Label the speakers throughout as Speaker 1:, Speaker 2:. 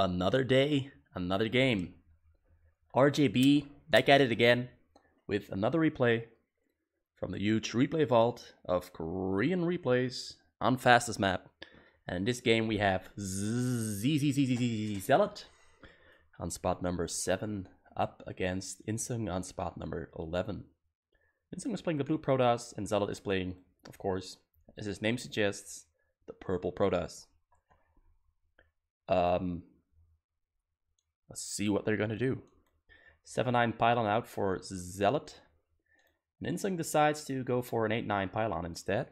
Speaker 1: Another day, another game. RJB back at it again with another replay from the huge replay vault of Korean replays on fastest map. And in this game we have Zealot on spot number 7 up against Insung on spot number 11. Insung is playing the blue Protoss and Zealot is playing, of course, as his name suggests, the purple Protoss. Um, let's see what they're going to do. 7-9 pylon out for Zealot. And Insung decides to go for an 8-9 pylon instead,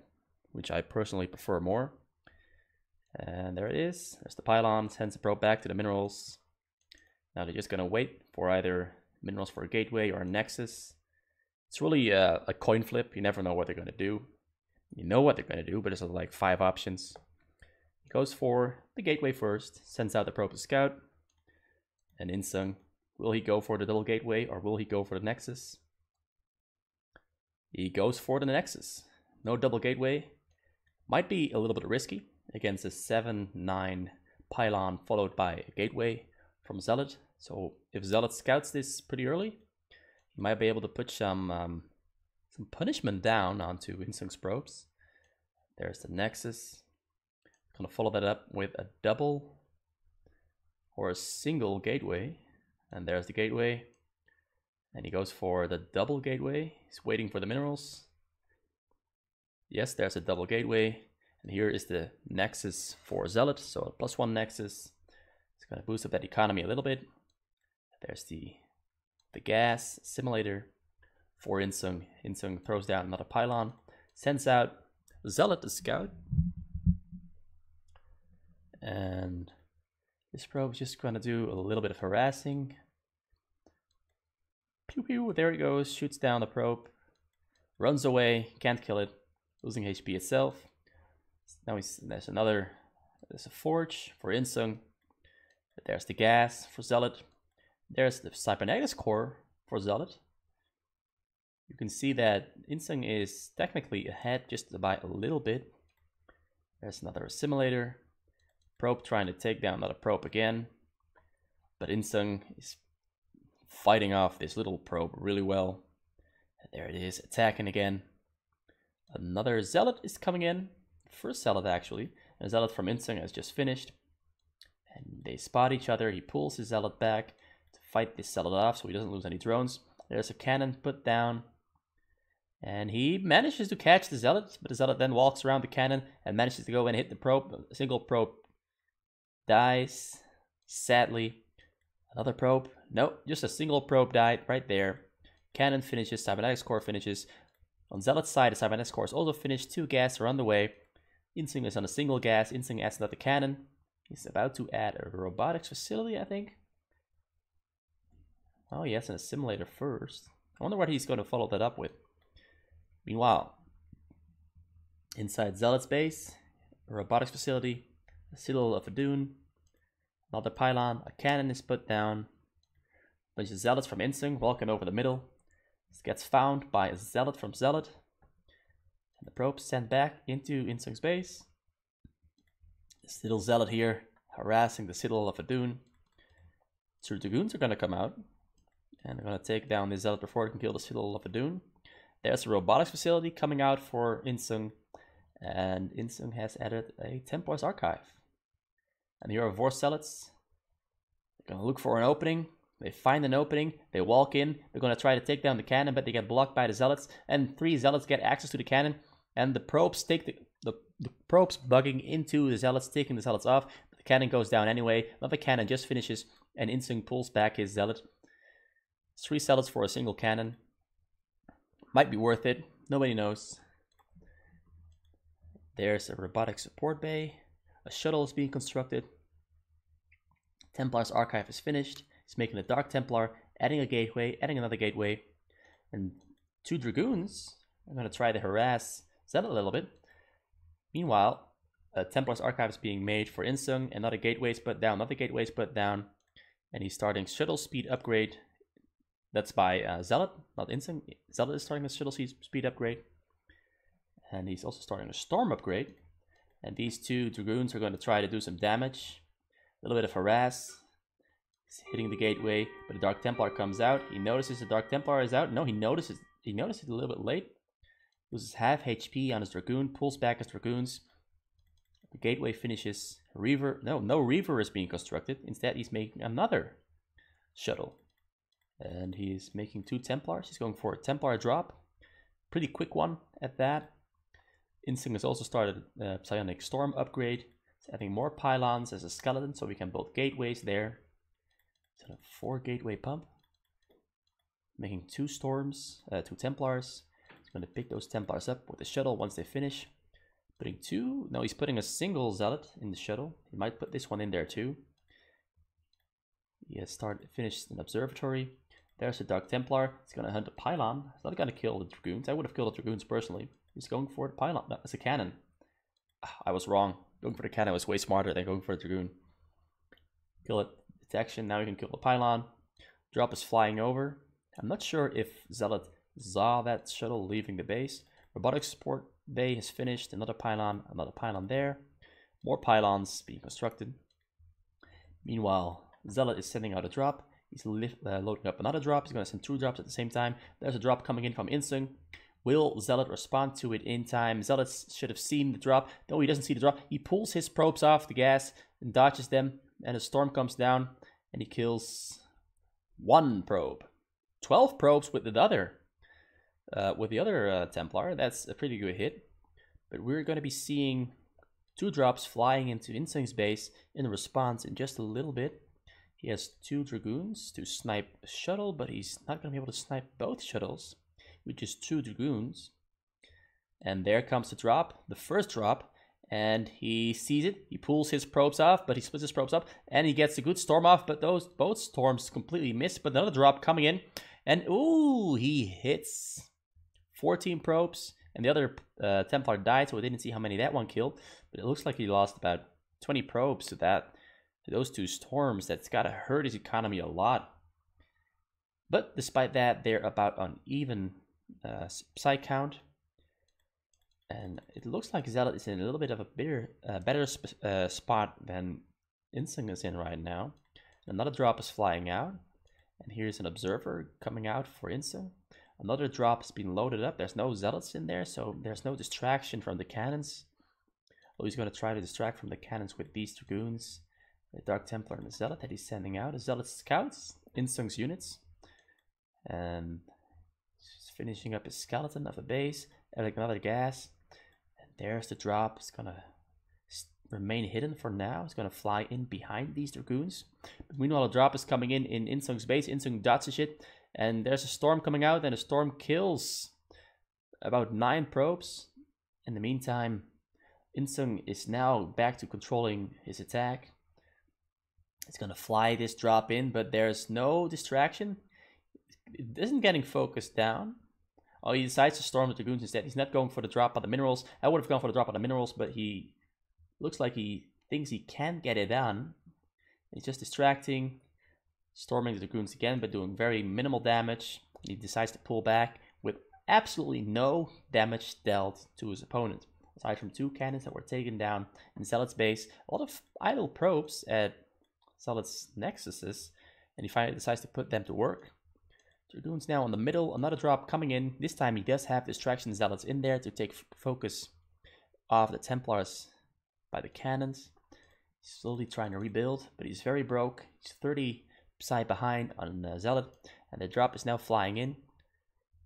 Speaker 1: which I personally prefer more. And there it is. There's the pylon, sends the probe back to the minerals. Now they're just going to wait for either minerals for a gateway or a nexus. It's really a, a coin flip. You never know what they're going to do. You know what they're going to do, but it's like five options. He goes for the gateway first, sends out the probe to scout. And Insung, will he go for the double gateway or will he go for the nexus? He goes for the nexus. No double gateway. Might be a little bit risky against a 7-9 pylon followed by a gateway from Zealot. So if Zealot scouts this pretty early, he might be able to put some um, some punishment down onto Insung's probes. There's the Nexus. Gonna follow that up with a double or a single gateway. And there's the gateway. And he goes for the double gateway. He's waiting for the minerals. Yes, there's a double gateway. And here is the Nexus for Zealot. So a plus one Nexus. It's gonna boost up that economy a little bit. There's the the gas assimilator for Insung. Insung throws down another pylon, sends out Zealot the scout. And this probe is just going to do a little bit of harassing. Pew pew, there it goes, shoots down the probe, runs away, can't kill it, losing HP itself. Now there's another, there's a forge for Insung. There's the gas for Zealot. There's the cybernetics core for Zealot. You can see that Insung is technically ahead just by a little bit. There's another assimilator. Probe trying to take down another probe again. But Insung is fighting off this little probe really well. There it is, attacking again. Another Zealot is coming in. First Zealot actually. A Zealot from Insung has just finished. And they spot each other. He pulls his Zealot back to fight this Zealot off so he doesn't lose any drones. There's a cannon put down. And he manages to catch the Zealot, but the Zealot then walks around the cannon and manages to go and hit the probe. A single probe dies, sadly. Another probe, nope, just a single probe died right there. Cannon finishes, Cybernetics Core finishes. On Zealot's side, the Cybernetics Core is also finished. Two gas are on the way. Insung is on a single gas. Insung adds another cannon. He's about to add a robotics facility, I think. Oh, yes, and assimilator first. I wonder what he's going to follow that up with. Meanwhile, inside Zealot's base, a robotics facility, a Citadel of Adun, another pylon, a cannon is put down, of Zealots from Insung walking over the middle. This gets found by a Zealot from Zealot, and the probe sent back into Insung's base. This little Zealot here harassing the Citadel of Adun. Two Dragoons are going to come out, and they're going to take down the Zealot before it can kill the Citadel of Adun. There's a robotics facility coming out for Insung, and Insung has added a Templars archive. And Vorse Zealots. They're gonna look for an opening. They find an opening, they walk in, they're gonna try to take down the cannon, but they get blocked by the Zealots, and three Zealots get access to the cannon, and the probes take the, the, the probes bugging into the Zealots, taking the Zealots off. The cannon goes down anyway. Another cannon just finishes, and Insung pulls back his Zealot. Three Zealots for a single cannon. Might be worth it. Nobody knows. There's a robotic support bay. A shuttle is being constructed. Templar's archive is finished. He's making a Dark Templar, adding a gateway, adding another gateway. And two Dragoons I'm going to try to harass Zed a little bit. Meanwhile, Templar's archive is being made for Insung. Another gateway is put down, another gateway is put down. And he's starting shuttle speed upgrade that's by uh, Zealot, not Insung. Zealot is starting a shuttle speed upgrade. And he's also starting a storm upgrade. And these two Dragoons are going to try to do some damage. A little bit of harass. He's hitting the gateway, but the Dark Templar comes out. He notices the Dark Templar is out. No, he notices he notices it a little bit late. Loses half HP on his Dragoon, pulls back his Dragoons. The gateway finishes. Reaver, no, no Reaver is being constructed. Instead, he's making another shuttle. And he's making two Templars. He's going for a Templar drop. Pretty quick one at that. Insung has also started a Psionic Storm upgrade. It's adding more pylons as a skeleton so we can build gateways there. So a four gateway pump. Making two storms, uh, two Templars. He's going to pick those Templars up with the shuttle once they finish. Putting two, no, he's putting a single Zealot in the shuttle. He might put this one in there too. He has started, finished an observatory. There's a Dark Templar. He's going to hunt a pylon. He's not going to kill the Dragoons. I would have killed the Dragoons personally. He's going for the pylon. No, it's a cannon. Ah, I was wrong. Going for the cannon was way smarter than going for the Dragoon. Kill it. Detection. Now we can kill the pylon. Drop is flying over. I'm not sure if Zealot saw that shuttle leaving the base. Robotic support bay has finished. Another pylon. Another pylon there. More pylons being constructed. Meanwhile, Zealot is sending out a drop. He's lift, uh, loading up another drop. He's going to send two drops at the same time. There's a drop coming in from Insung. Will Zealot respond to it in time? Zealot should have seen the drop. No, he doesn't see the drop. He pulls his probes off the gas and dodges them. And a storm comes down and he kills one probe. 12 probes with the other. Uh, with the other uh, Templar. That's a pretty good hit. But we're going to be seeing two drops flying into Insung's base in response in just a little bit. He has two Dragoons to snipe shuttle, but he's not going to be able to snipe both shuttles, which is two Dragoons. And there comes the drop, the first drop, and he sees it. He pulls his probes off, but he splits his probes up, and he gets a good storm off, but those both storms completely miss. But another drop coming in, and ooh, he hits 14 probes, and the other uh, Templar died, so we didn't see how many that one killed, but it looks like he lost about 20 probes to that to those two storms, that's got to hurt his economy a lot. But despite that, they're about on even uh, psi count. And it looks like Zealot is in a little bit of a better, uh, better sp uh, spot than Insung is in right now. Another drop is flying out. And here's an observer coming out for Insung. Another drop has been loaded up. There's no zealots in there, so there's no distraction from the cannons. Oh, he's going to try to distract from the cannons with these dragoons the Dark Templar and the Zealot that he's sending out. The Zealot scouts, Insung's units. And finishing up his skeleton of a base, adding another gas. And there's the drop. It's gonna remain hidden for now. It's gonna fly in behind these dragoons. But meanwhile, the drop is coming in in Insung's base. Insung dots dodges shit, And there's a storm coming out, and the storm kills about nine probes. In the meantime, Insung is now back to controlling his attack. It's to fly this drop in, but there's no distraction. It isn't getting focused down. Oh, he decides to storm the Dragoons instead. He's not going for the drop on the minerals. I would have gone for the drop on the minerals, but he looks like he thinks he can get it done. He's just distracting, storming the Dragoons again, but doing very minimal damage. He decides to pull back with absolutely no damage dealt to his opponent. Aside from two cannons that were taken down in Zealot's base, a lot of idle probes at Zealot's nexuses, and he finally decides to put them to work. Dragoon's now in the middle, another drop coming in. This time he does have distraction zealots in there to take focus off the Templars by the cannons. He's slowly trying to rebuild, but he's very broke. He's 30 psi behind on uh, Zealot, and the drop is now flying in.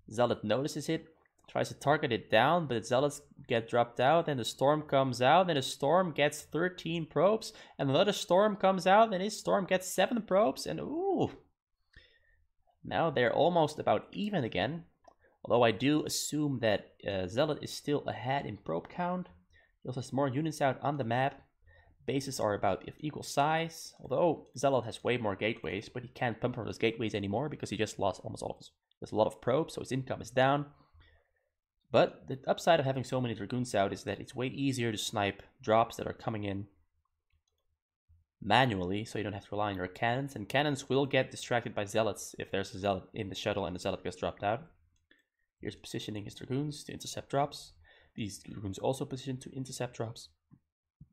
Speaker 1: Zealot notices it, tries to target it down, but zealots get dropped out, and the storm comes out, and the storm gets 13 probes, and another storm comes out, and his storm gets 7 probes, and ooh. Now they're almost about even again, although I do assume that uh, Zealot is still ahead in probe count. He also has more units out on the map. Bases are about equal size, although Zealot has way more gateways, but he can't pump from those gateways anymore because he just lost almost all of his. There's a lot of probes, so his income is down. But the upside of having so many Dragoons out is that it's way easier to snipe drops that are coming in manually, so you don't have to rely on your cannons. And cannons will get distracted by Zealots if there's a Zealot in the shuttle and the Zealot gets dropped out. Here's positioning his Dragoons to intercept drops. These Dragoons also positioned to intercept drops.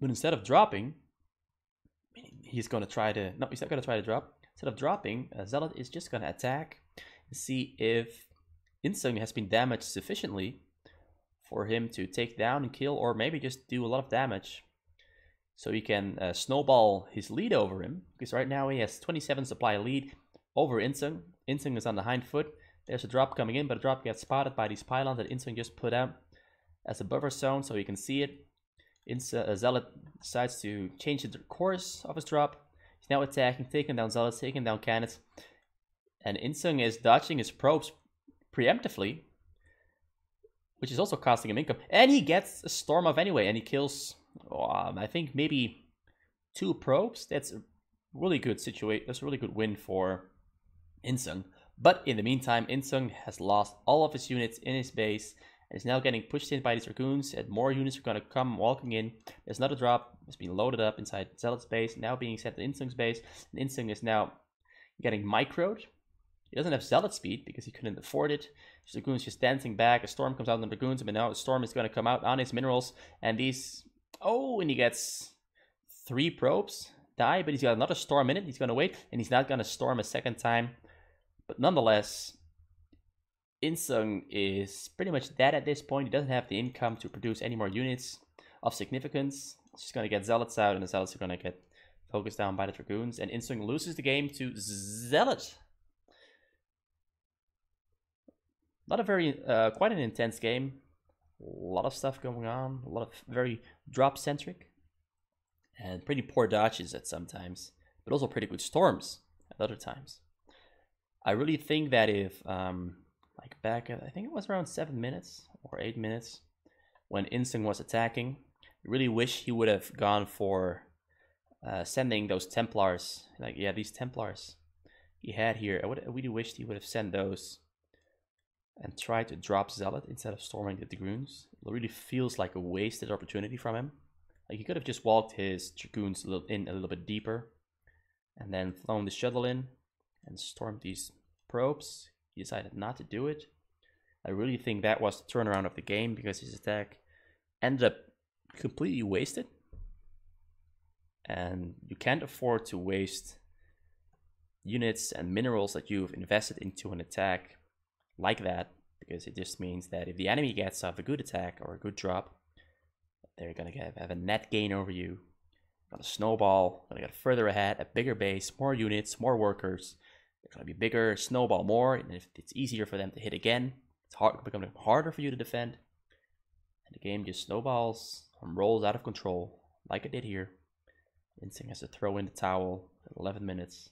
Speaker 1: But instead of dropping, he's going to try to, no, he's not going to try to drop. Instead of dropping, a Zealot is just going to attack and see if Insung has been damaged sufficiently for him to take down and kill, or maybe just do a lot of damage. So he can uh, snowball his lead over him, because right now he has 27 supply lead over Insung. Insung is on the hind foot. There's a drop coming in, but the drop gets spotted by these pylons that Insung just put out as a buffer zone, so you can see it. Insa uh, Zealot decides to change the course of his drop. He's now attacking, taking down Zealots, taking down cannons. And Insung is dodging his probes preemptively, which is also costing him income. And he gets a Storm of anyway, and he kills, um, I think, maybe two probes. That's a really good situation. That's a really good win for Insung. But in the meantime, Insung has lost all of his units in his base and is now getting pushed in by these Dragoons, and more units are going to come walking in. There's another drop. It's being loaded up inside Zealot's base, now being sent to Insung's base. And Insung is now getting microed. He doesn't have Zealot speed because he couldn't afford it. The Dragoon's just dancing back. A storm comes out on the Dragoons, but now a storm is going to come out on his minerals. And these... Oh, and he gets three probes. Die, but he's got another storm in it. He's going to wait, and he's not going to storm a second time. But nonetheless, Insung is pretty much dead at this point. He doesn't have the income to produce any more units of significance. He's going to get Zealots out, and the Zealots are going to get focused down by the Dragoons. And Insung loses the game to Zealot. Not a very, uh, quite an intense game. A lot of stuff going on. A lot of very drop-centric. And pretty poor dodges at some times. But also pretty good storms at other times. I really think that if um, like back at, I think it was around seven minutes or eight minutes when Insung was attacking. I really wish he would have gone for uh, sending those Templars. Like, yeah, these Templars he had here. I, would, I really wished he would have sent those and try to drop Zealot instead of storming the Dragoons. It really feels like a wasted opportunity from him. Like, he could have just walked his Dragoons in a little bit deeper and then flown the shuttle in and stormed these probes. He decided not to do it. I really think that was the turnaround of the game because his attack ended up completely wasted. And you can't afford to waste units and minerals that you've invested into an attack like that because it just means that if the enemy gets off a good attack or a good drop, they're gonna get, have a net gain over you. Gonna snowball, gonna get further ahead, a bigger base, more units, more workers, they're to be bigger, snowball more, and if it's easier for them to hit again, it's hard, becoming harder for you to defend. And the game just snowballs and rolls out of control, like it did here. Insung has to throw in the towel at 11 minutes.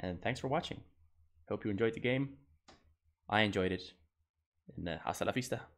Speaker 1: And thanks for watching. Hope you enjoyed the game. I enjoyed it. And uh, hasta la vista.